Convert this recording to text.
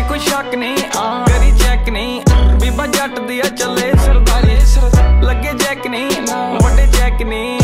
ਚ ਕੋਈ ਸ਼ੱਕ ਨਹੀਂ ਕਰੀ ਚੈੱਕ ਨਹੀਂ। ਬੀਬਾ ਜੱਟ ਦੀ ਆ, ਚੱਲੇ ਸਰਦਾਰੀ। ਲੱਗੇ ਜੈਕ ਨਹੀਂ, ਵੱਡੇ ਚੈੱਕ ਨਹੀਂ।